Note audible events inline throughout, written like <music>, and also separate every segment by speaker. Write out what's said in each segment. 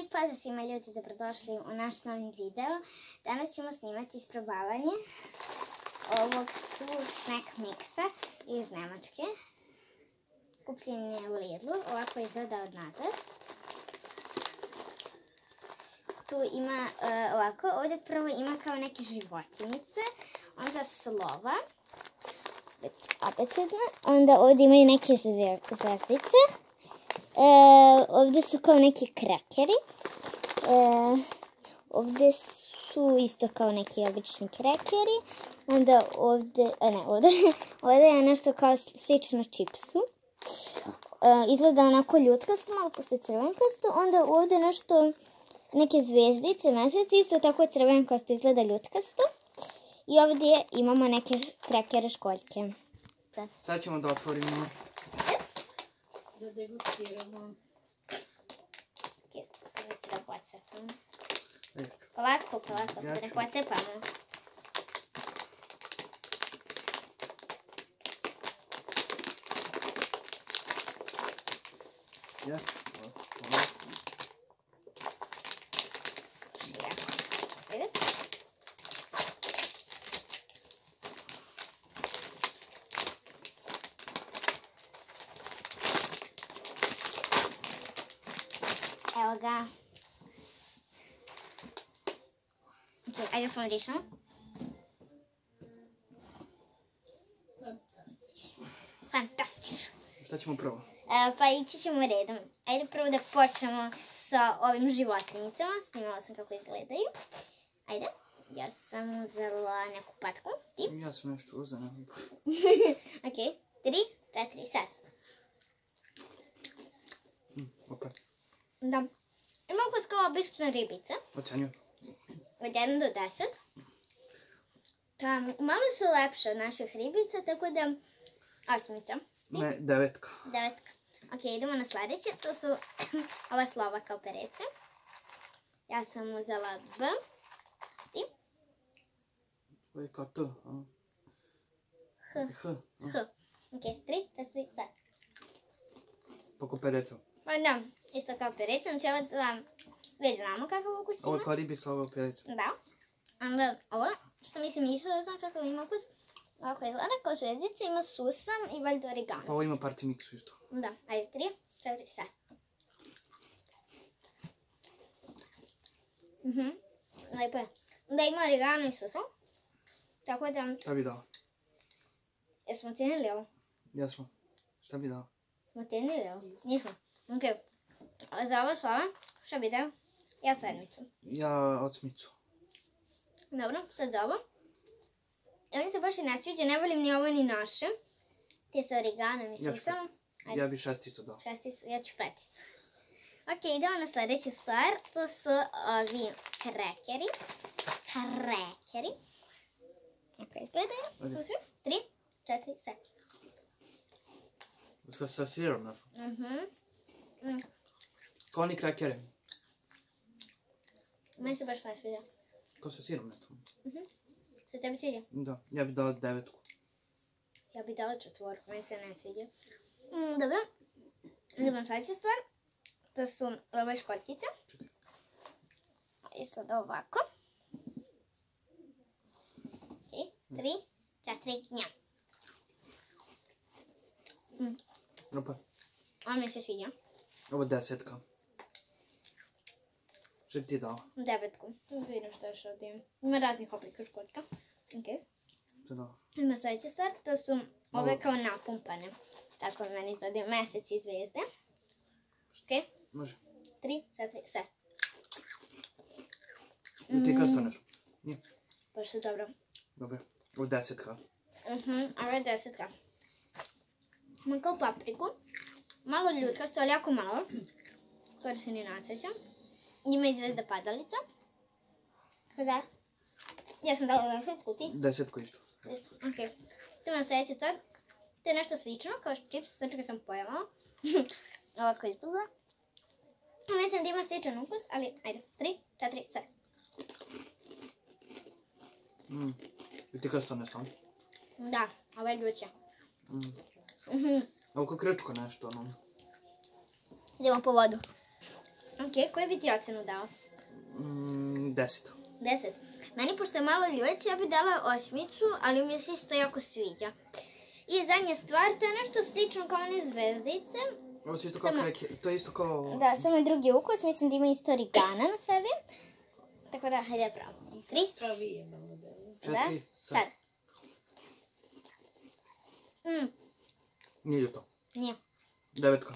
Speaker 1: Pozdrav svima ljudi, dobrodošli u naš novi video. Danas ćemo snimati isprobavanje ovog tu snack miksa iz Nemačke. Kupljen je u Lidlu, ovako izgleda od nazad. Tu ima e, ovako, ovdje prvo ima kao neke životinjice, onda slova, abecedne, onda ovdje imaju neke zvezdice. E, ovdje su kao neki krakeri. E, ovdje su isto kao neki obični krakeri. Onda ovdje, a ne, ovdje, <laughs> ovdje je nešto kao slično čipsu. E, izgleda onako ljutkasto, malo pošto je crvenkasto. Onda ovdje nešto, neke zvezdice, mesec, isto tako crvenkasto izgleda ljutkasto. I ovdje imamo neke krakere školjke.
Speaker 2: Sad ćemo da otvorimo.
Speaker 3: Da degustiramo.
Speaker 1: Ok, sada ću da pocepam.
Speaker 2: E,
Speaker 1: Polako, polako, da
Speaker 2: Ja
Speaker 1: ne
Speaker 2: ću.
Speaker 1: pocepamo.
Speaker 2: Ja ću. ovako.
Speaker 1: Široko. Ajde. Evo ga. Ok, ajde pomirišamo.
Speaker 3: Fantastično.
Speaker 1: Fantastično.
Speaker 2: Šta ćemo prvo?
Speaker 1: E, pa ići ćemo redom. Ajde prvo da počnemo sa ovim životinjicama. Snimala sam kako izgledaju. Ajde. Ja sam uzela neku patku. Ti?
Speaker 2: Ja sam nešto uzeo. ne mogu.
Speaker 1: ok. Tri, četiri, sad.
Speaker 2: Hm, Opa,
Speaker 1: Da. Ima ukus kao obična ribica.
Speaker 2: ocenjujem.
Speaker 1: Od 1 do 10. Da, malo su lepše od naših ribica, tako da osmica.
Speaker 2: Ne, devetka.
Speaker 1: Devetka. Ok, idemo na sljedeće. To su <clears throat> ova slova kao perece. Ja sam uzela B.
Speaker 2: Ovo je kao T.
Speaker 1: H.
Speaker 2: H.
Speaker 1: H. Ok, 3, 4, sad.
Speaker 2: Poko pereca.
Speaker 1: Pa da, isto kao perica, znači ovo da već znamo kakav ukus
Speaker 2: Ovo
Speaker 1: ima.
Speaker 2: je kao ribica, ovo je pereca.
Speaker 1: Da. Onda ovo, što mislim isto da znam kakav ima ukus. Ovako izgleda kao zvezdica, ima susam i valjda
Speaker 2: Pa
Speaker 1: origano.
Speaker 2: ovo ima party mixu isto.
Speaker 1: Da, ajde, 3, 4, sad. Mhm, lepo je. Da ima origano i susam. Tako da,
Speaker 2: Šta bi dao?
Speaker 1: jesmo cijenili ovo?
Speaker 2: Ja smo. Šta bi dao?
Speaker 1: Smo cijenili ovo? Nismo. Ok. Za ovo slova, šta bi dao? Ja sedmicu.
Speaker 2: Ja osmicu.
Speaker 1: Dobro, sad za ovo. Ja mi se baš i ne sviđa, ne volim ni ovo ni naše. Ti sa origanom i. Ajde.
Speaker 2: Ja bi šesticu dao.
Speaker 1: Šesticu, ja ću peticu. Ok, idemo na sljedeću stvar. To su ovi krekeri. Krekeri. Kako izgledaju? To su tri, četiri, set.
Speaker 2: Ska sa sirom nešto.
Speaker 1: Mhm. Mm.
Speaker 2: Kao oni krakere.
Speaker 1: Meni se baš sviđa.
Speaker 2: Kao sa sirom nešto.
Speaker 1: Se tebi sviđa?
Speaker 2: Da, ja bi dao devetku.
Speaker 1: Ja bi dala četvorku, meni se ne sviđa. Mm, dobro. Idemo na sljedeću stvar. To su ove školjkice. Isto da ovako. Ok, tri, četiri, njam.
Speaker 2: Opa,
Speaker 1: On mi se sviđa.
Speaker 2: ovo desetka.
Speaker 1: Żebym ty dał. Debetku. Wyjdę też od nim. Mamy raznych oblik już
Speaker 2: kotka. Okej.
Speaker 1: Okay. Ima sljedeći stvar, to su ove kao napumpane. Tako meni izgledaju mesec i zvijezde. Ok?
Speaker 2: Može.
Speaker 1: Tri, četiri, sve.
Speaker 2: I ti kad staneš? Nije.
Speaker 1: Baš je dobro.
Speaker 2: Dobro. Ovo desetka.
Speaker 1: Mhm, uh ovo -huh, je desetka. Makao papriku. Malo ljutka, sto jako malo. Skoro se ni nasjećam. Ima i zvezda padalica. Kada? Ja sam dala desetku, ti?
Speaker 2: Desetku isto.
Speaker 1: Ok. Tu imam sljedeću stvar. To je nešto slično, kao čips, znači kad sam pojela. <laughs> Ovako izgleda. Mislim da ima sličan ukus, ali ajde. Tri, četiri, sad.
Speaker 2: Mm. I ti kao nešto?
Speaker 1: Da, ovo je ljuće.
Speaker 2: Mm.
Speaker 1: Mhm.
Speaker 2: Ovo kao krčko nešto, ono.
Speaker 1: Idemo po vodu. Ok, koju bi ti ocenu dao?
Speaker 2: Mm, deset.
Speaker 1: 10. Meni, pošto je malo ljubeć, ja bih dala osmicu, ali mi se isto jako sviđa. I zadnja stvar, to je nešto slično kao one zvezdice.
Speaker 2: Ovo je isto kao
Speaker 1: Samo-
Speaker 2: kreke, to je isto kao...
Speaker 1: Da, samo je drugi ukus, mislim da ima isto origana na sebi. Tako da, hajde pravo. Tri,
Speaker 3: Stravije malo da je.
Speaker 1: da,
Speaker 2: Četiri,
Speaker 1: sad. Mm,
Speaker 2: Nije to.
Speaker 1: nije.
Speaker 2: Devetka.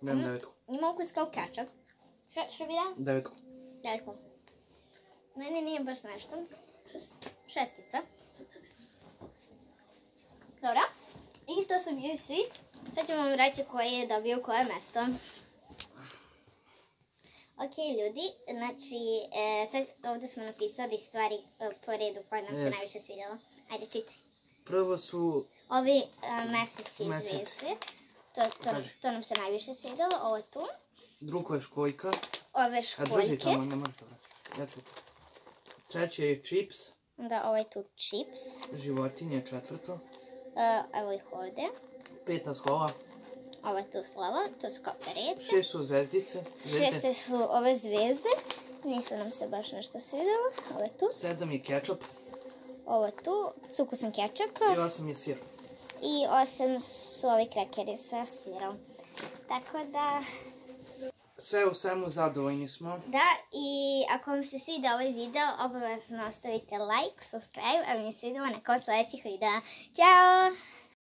Speaker 2: Dajem
Speaker 1: Mhm.
Speaker 2: devetku.
Speaker 1: Ima ukus kao kečap. Šta, šta bi dao?
Speaker 2: Devetku.
Speaker 1: Devetku. Meni nije baš nešto. Šestica. Dobro. I to su bili svi. Sad ćemo vam reći koji je dobio koje mesto. Ok, ljudi, znači, e, sad ovdje smo napisali stvari e, po redu koje nam se najviše svidjelo. Ajde, čitaj.
Speaker 2: Prvo su...
Speaker 1: Ovi e, meseci i
Speaker 2: Mesec.
Speaker 1: zvijezde. To, to, to nam se najviše svidjelo. Ovo tu.
Speaker 2: Drugo je školjka.
Speaker 1: Ove
Speaker 2: A drži
Speaker 1: školjke.
Speaker 2: tamo, ne možeš to vraćati. Ja ću. Treće je čips.
Speaker 1: Onda ovo je tu čips.
Speaker 2: Životinje četvrto.
Speaker 1: E, evo ih ovdje.
Speaker 2: Peta slova.
Speaker 1: Ovo je tu slovo, to su kao.
Speaker 2: Šest su zvezdice. Zvezde.
Speaker 1: Šeste su ove zvijezde. Nisu nam se baš nešto svidjelo. Ovo je tu.
Speaker 2: Sedam je kečap.
Speaker 1: Ovo je tu. S ukusom
Speaker 2: I osam je sir.
Speaker 1: I osam su ovi krekeri sa sirom. Tako da,
Speaker 2: Sve u svemu zadovoljni smo.
Speaker 1: da, i ako vam se svida ovaj video, obavezno ostavite like, subscribe, a mi se vidimo na kod sljedećih videa. Ćao!